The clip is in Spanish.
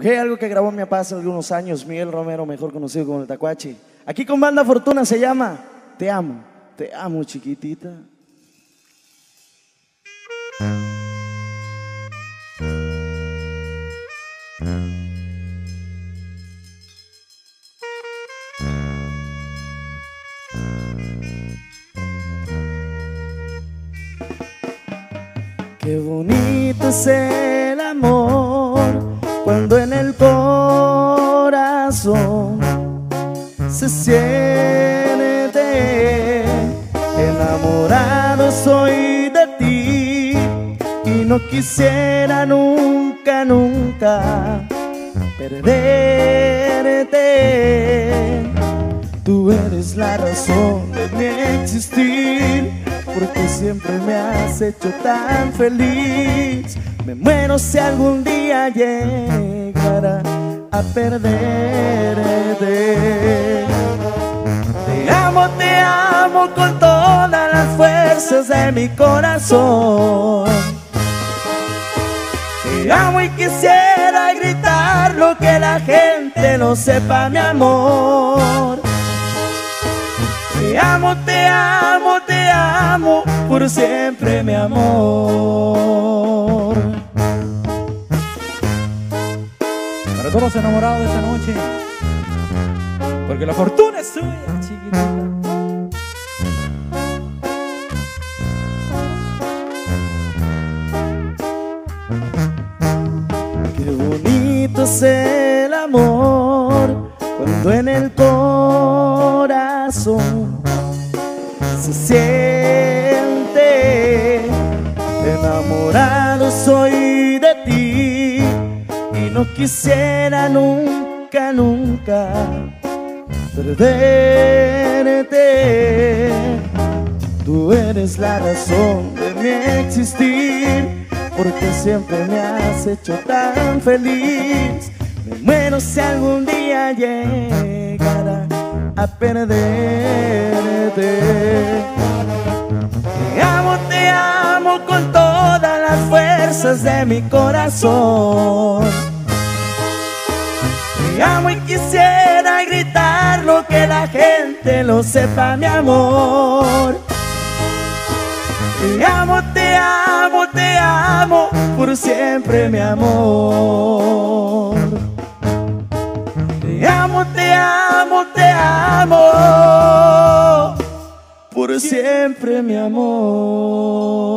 Ok, algo que grabó mi papá hace algunos años, Miguel Romero, mejor conocido como el Tacuache. Aquí con Banda Fortuna se llama Te amo, te amo chiquitita. Qué bonito es el amor cuando en el corazón se siente enamorado soy de ti y no quisiera nunca, nunca perderte. Tú eres la razón de mi existir, porque siempre me has hecho tan feliz. Me muero si algún día llegara a perderte. Te amo, te amo con todas las fuerzas de mi corazón. Te amo y quisiera gritar lo que la gente no sepa, mi amor. Te amo, te amo, te amo, por siempre, mi amor. Para todos los enamorados de esta noche. Porque la fortuna es suya, chiquitita. Qué bonito es el amor cuando en el corazón se siente enamorado soy de ti y no quisiera nunca, nunca perderte. Tú eres la razón de mi existir, porque siempre me has hecho tan feliz. Me muero si algún día llegara a. Te amo, te amo con todas las fuerzas de mi corazón. Te amo y quisiera gritar lo que la gente lo sepa, mi amor. Te amo, te amo, te amo, por siempre, mi amor. Por siempre, mi amor.